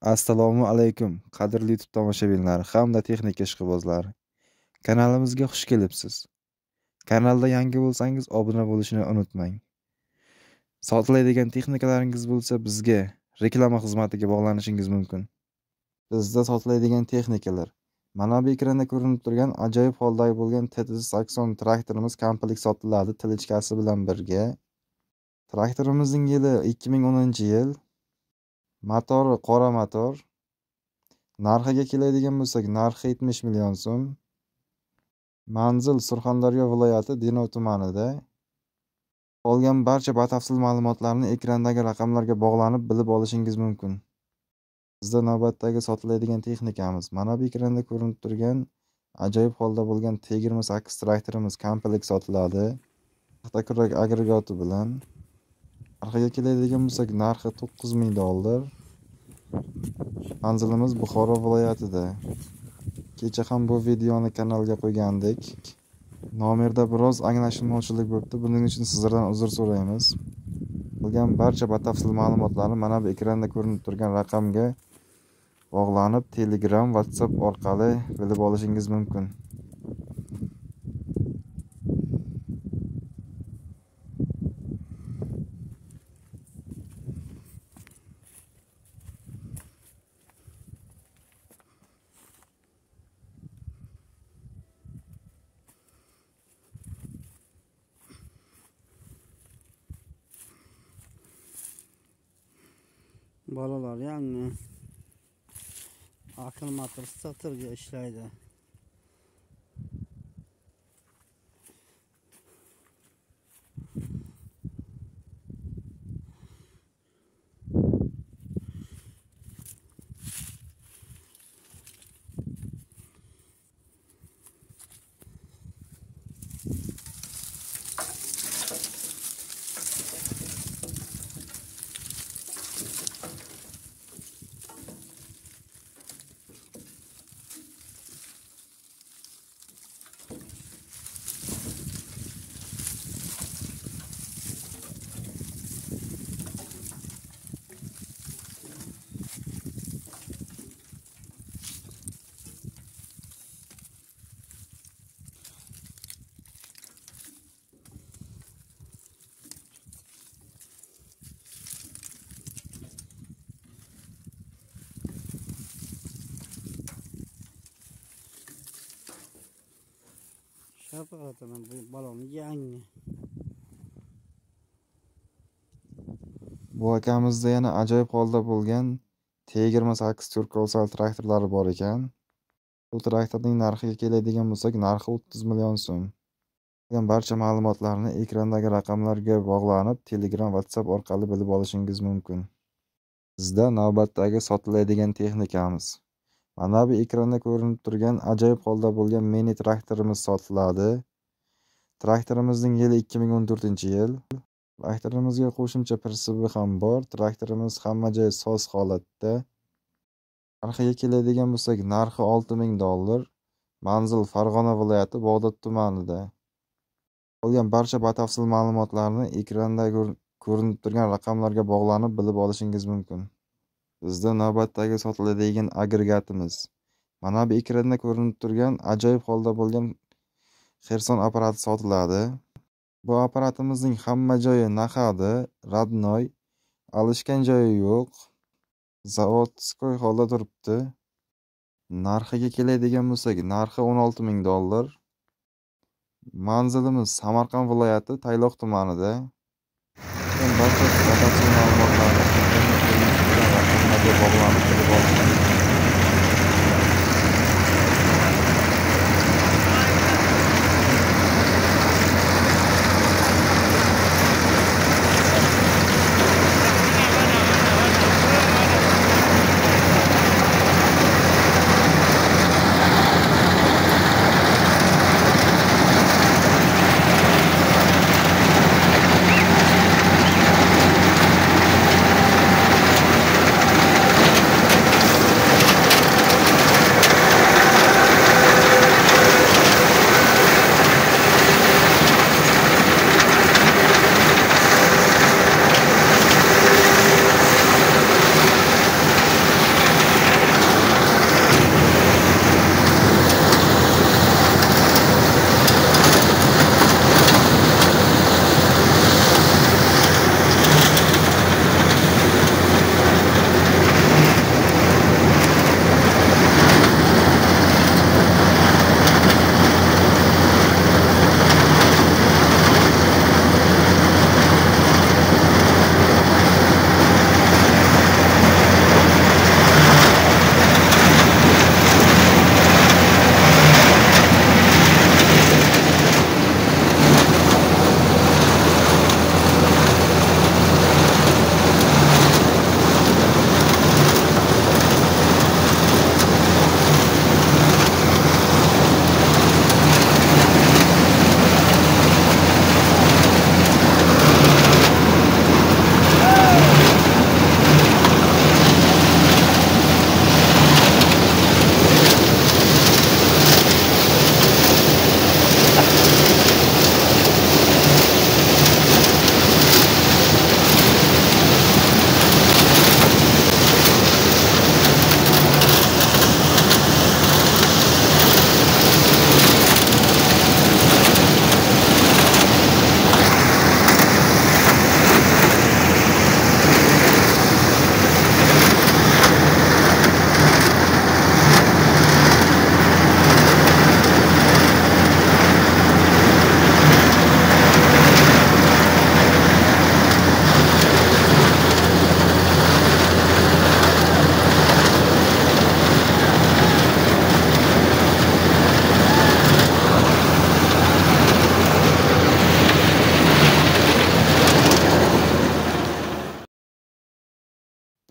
Assalomu alaykum, qadrli YouTube tomoshabinlari hamda texnika ishqibozlari. Kanalimizga xush kelibsiz. Kanalda yangi bo'lsangiz obuna bo'lishni unutmang. Sotiladigan texnikalaringiz bo'lsa bizga reklama xizmatiga bog'lanishingiz mumkin. Bizda sotiladigan texnikalar mana bu ekranda ko'rinib turgan ajoyib holdagi bo'lgan TT80 traktorimiz komplekt sotiladi tilichkasi bilan birga. Traktorimizning yili 2010-yil. Motori qora motor. Narxiga keladigan bo'lsak, narxi 70 million so'm. Manzil Surxondaryo viloyati Denov tumanida. Qolgan barcha batafsil ma'lumotlarni ekrandagi raqamlarga bog'lanib bilib olishingiz mumkin. Bizda navbatdagi sotiladigan texnikamiz mana bu ekranda ko'rinib turgan ajoyib holda bo'lgan T28 traktorimiz komplekt sotiladi. paxtakurak agregati bilan. Narxiga keladigan bo'lsak, narxi 9000 dollar. Manzilimiz Buxoro viloyatida. Kecha ham bu videoni kanalga qo'ygandik. Nomerda biroz anglashilmovchilik bo'libdi. Buning uchun sizlardan uzr so'raymiz. Qilgan barcha batafsil ma'lumotlarni mana bu ekranda ko'rinib turgan raqamga bog'lanib, Telegram, WhatsApp orqali bilib olishingiz mumkin. Bolalar yangi akkumulyator satrga ishlaydi. Şapkatının bu balonu yangi. Bu akamizda yana ajoyib holda bo'lgan T28 turkosal traktorlari bor ekan. Bu traktorning narxiga keladigan bo'lsak, narxi 30 million so'm. Qolgan barcha ma'lumotlarni ekrandagi raqamlarga bog'lanib, Telegram, WhatsApp orqali bilib olishingiz mumkin. Sizda navbatdagi sotiladigan texnikamiz. Mana bu ekranda ko'rinib turgan ajoyib holda bo'lgan mini traktorimiz sotiladi. Traktorimizning yili 2014-yil. Traktorimizga qo'shimcha prisibi ham bor. Traktorimiz hamma joyi soz holatda. Narxiga keladigan bo'lsak, narxi 6000 dollar. Manzil Farg'ona viloyati Bog'dod tumanida. Qolgan barcha batafsil ma'lumotlarni ekranda ko'rinib turgan raqamlarga bog'lanib bilib olishingiz mumkin. Bizda navbatdagi sotiladigan agregatimiz. Mana bu ekranda ko'rinib turgan ajoyib holda bo'lgan Xerson apparati sotiladi. Bu apparatimizning hamma joyi nahadi radnoy, alishgan joyi yo'q. Zavodskoy holda turibdi. Narxiga keladigan bo'lsak, narxi 16000 dollar. Manzilimiz Samarqand viloyati Tayloq tumanida. Barcha batafsil ma'lumotlarni raqamlarga bog'lanib bilib olishingiz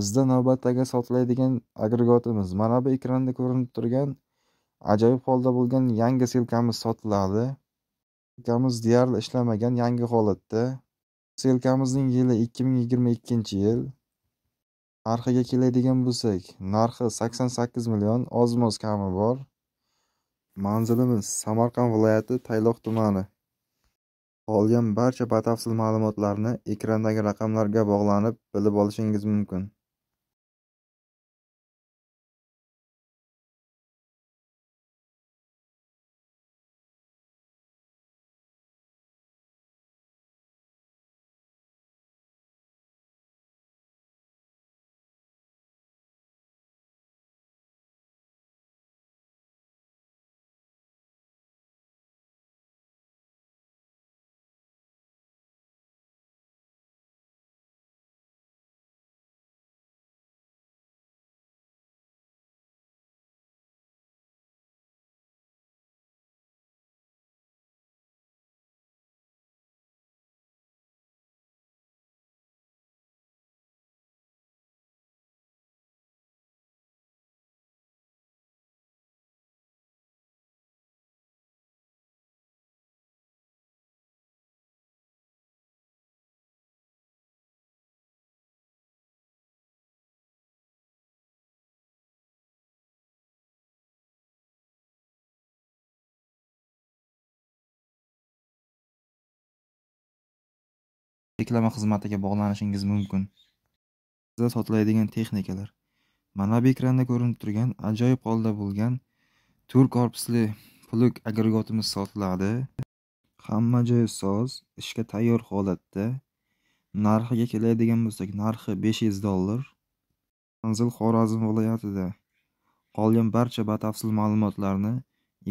Bizda navbatdagi sotiladigan agregatimiz mana bu ekranda ko'rinib turgan ajoyib holda bo'lgan yangi selkamiz sotiladi. selkamiz deyarli ishlamagan yangi holatda. selkamizning yili 2022-yil. Narxiga keladigan bo'lsak, narxi 88 million, ozmoz kami bor. Manzilimiz Samarqand viloyati Tayloq tumani. Qolgan barcha batafsil ma'lumotlarni ekrandagi raqamlarga bog'lanib, bilib olishingiz mumkin. Reklama xizmatiga bog'lanishingiz mumkin. sizda sotiladigan texnikalar. Mana bu ekranda ko'rinib turgan ajoyib holda bo'lgan to'rt korpusli plug agregatimiz sotiladi. Hamma joyi soz, ishga tayyor holatda. Narxiga keladigan bo'lsak, narxi 500 dollar. Manzil Xorazm viloyatida. Qolgan barcha batafsil ma'lumotlarni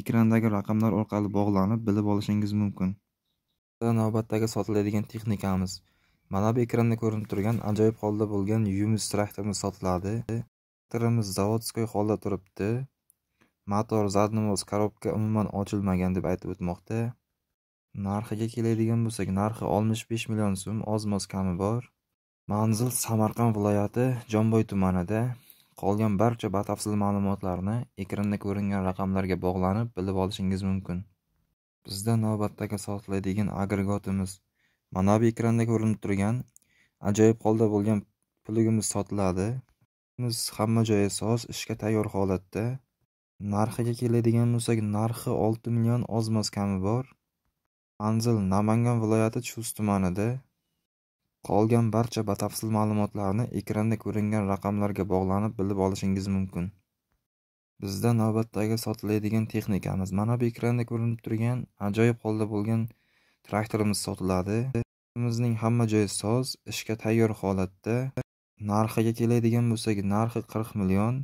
ekrandagi raqamlar orqali bog'lanib, bilib olishingiz mumkin. Navbatdagi sotiladigan texnikamiz. Mana bu ekranda ko'rinib turgan ajoyib holda bo'lgan yumis traktorimiz sotiladi. Traktorimiz zavodskoy holda turibdi. Motor, zadnimoz, korobka umuman ochilmagan deb aytib o'tmoqda. Narxiga keladigan bo'lsak, narxi 65 million so'm, oz-moz kami bor. Manzil Samarqand viloyati Jomboy tumanida. Qolgan barcha batafsil ma'lumotlarni ekranda ko'ringan raqamlarga bog'lanib, bilib olishingiz mumkin. Bizda navbatdagi sotiladigan agregatimiz mana bu ekranda ko'rinib turgan ajoyib holda bo'lgan plugimiz sotiladi. Biz hamma joyi soz, ishga tayyor holatda. Narxiga keladigan bo'lsak, narxi 6 million ozmas kami bor. Manzil Namangan viloyati Chust tumanida. Qolgan barcha batafsil ma'lumotlarni ekranda ko'ringan raqamlarga bog'lanib, bilib olishingiz mumkin. Bizda navbatdagi sotiladigan texnikamiz mana bu ekranda ko'rinib turgan ajoyib holda bo'lgan traktorimiz sotiladi. Bizning hamma joyi soz, ishga tayyor holatda. Narxiga keladigan bo'lsak, narxi 40 million.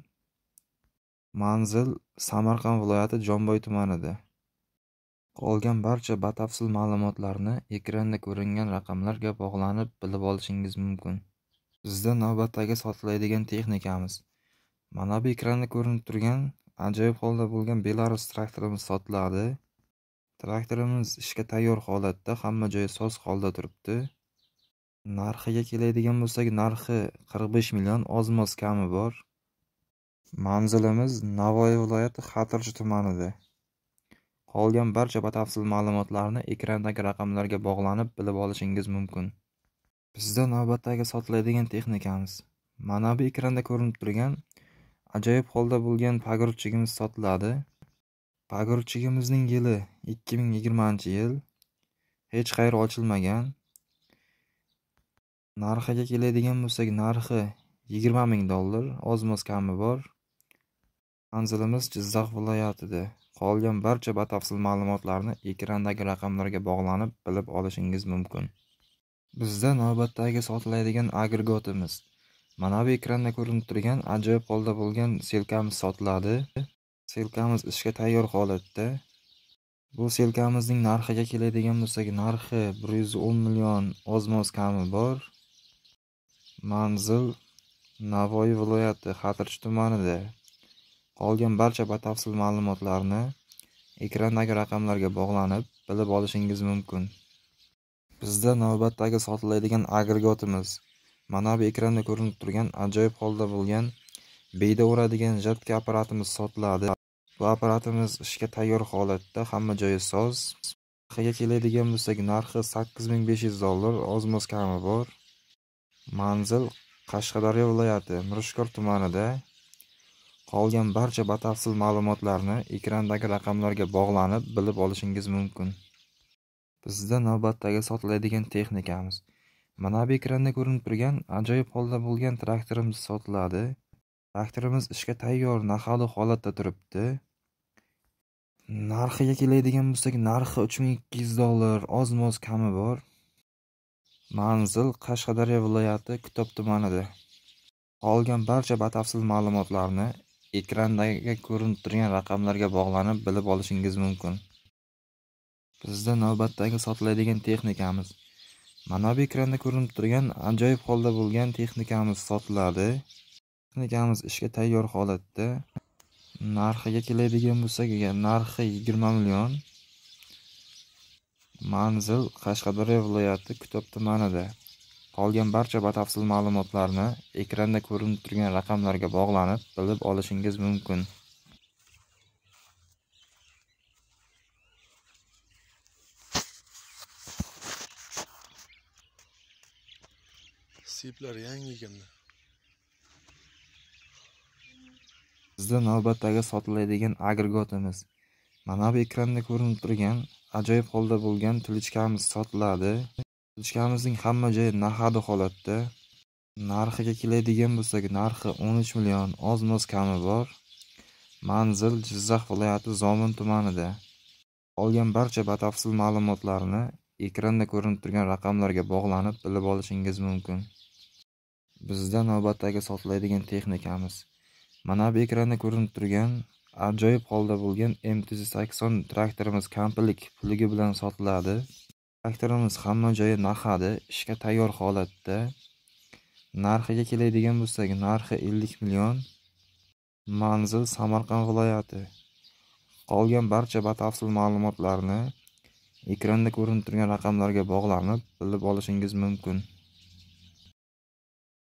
Manzil Samarqand viloyati Jomboy tumanida. Qolgan barcha batafsil ma'lumotlarni ekranda ko'ringan raqamlarga bog'lanib, bilib olishingiz mumkin. Bizda navbatdagi sotiladigan texnikamiz. Mana bu ekranda ko'rinib turgan ajoyib holda bo'lgan Belarus traktorimiz sotiladi. Traktorimiz ishga tayyor holatda, hamma joyi soz holda turibdi. Narxiga keladigan bo'lsak, narxi 45 million, oz-moz kami bor. Manzilimiz Navoiy viloyati Xatirchi tumanida. Qolgan barcha batafsil ma'lumotlarni ekrandagi raqamlarga bog'lanib, bilib olishingiz mumkin. Bizda navbatdagi sotiladigan texnikamiz. Mana bu ekranda ko'rinib turgan ajoyib holda bo'lgan pagurchigimiz sotiladi. Pagurchigimizning yili 2020-yil. Hech qayer ochilmagan. Narxiga keladigan bo'lsak, narxi 20 ming dollar, oz-moz kami bor. Manzilimiz Jizzax viloyatida. Qolgan barcha batafsil ma'lumotlarni ekrandagi raqamlarga bog'lanib, bilib olishingiz mumkin. Bizda navbatdagi sotiladigan agregatimiz. Mana bu ekranda ko'rinib turgan ajoyib holda bo'lgan selkamiz sotiladi. Selkamiz ishga tayyor holatda. Bu selkamizning narxiga keladigan bo'lsak, narxi 110 million ozmoz kami bor. Manzil Navoiy viloyati Xatirchi tumanida. Qolgan barcha batafsil ma'lumotlarni ekrandagi raqamlarga bog'lanib, bilib olishingiz mumkin. Bizda navbatdagi sotiladigan agregatimiz. Mana bu ekranda ko'rinib turgan ajoyib holda bo'lgan beyda uradigan jatka apparatimiz sotiladi. Bu apparatimiz ishga tayyor holatda, hamma joyi soz. Narxiga keladigan bo'lsak, narxi 8500 dollar, oz-moz kami bor. Manzil Qashqadaryo viloyati Mirishkor tumanida. Qolgan barcha batafsil ma'lumotlarni ekrandagi raqamlarga bog'lanib bilib olishingiz mumkin. Bizda navbatdagi sotiladigan texnikamiz. Mana bu ekranda ko'rinib turgan ajoyib holda bo'lgan traktorimiz sotiladi. Traktorimiz ishga tayyor, nahali holatda turibdi. Narxiga keladigan bo'lsak, narxi 3200 dollar, oz-moz kami bor. Manzil Qashqadaryo viloyati Kitob tumanida. Qolgan barcha batafsil ma'lumotlarni ekrandagi ko'rinib turgan raqamlarga bog'lanib bilib olishingiz mumkin. Bizda navbatdagi sotiladigan texnikamiz. Mana bu ekranda ko'rinib turgan ajoyib holda bo'lgan texnikamiz sotiladi. Texnikamiz ishga tayyor holatda. Narxiga keladigan bo'lsak, narxi 20 million. Manzil Qashqadaryo viloyati Kitob tumanida. Qolgan barcha batafsil ma'lumotlarni ekranda ko'rinib turgan raqamlarga bog'lanib bilib olishingiz mumkin. Siplar yangi ekanda. Bizda navbatdagi sotiladigan agregatimiz. Mana bu ekranda ko'rinib turgan ajoyib holda bo'lgan tulichkamiz sotiladi. Tulichkamizning hamma joyi nahadi holatda. Narxiga keladigan bo'lsak, narxi 13 million, oz-moz kami bor. Manzil Jizzax viloyati Zomin tumanida. olgan barcha batafsil ma'lumotlarni ekranda ko'rinib turgan raqamlarga bog'lanib bilib olishingiz mumkin. Bizda navbatdagi sotiladigan texnikamiz. Mana bu ekranda ko'rinib turgan ajoyib holda bo'lgan MTZ80 traktorimiz komplik puligi bilan sotiladi. Traktorimiz hamma joyi nahadi, ishga tayyor holatda. Narxiga keladigan bo'lsak, narxi 50 million. Manzil Samarqand viloyati. Qolgan barcha batafsil ma'lumotlarni ekranda ko'rinib turgan raqamlarga bog'lanib bilib olishingiz mumkin.